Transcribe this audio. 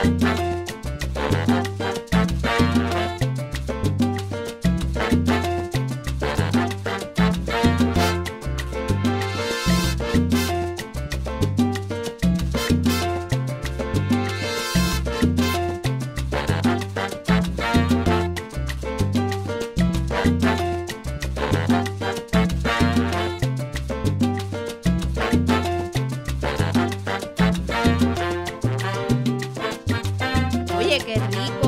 Thank you. qué rico.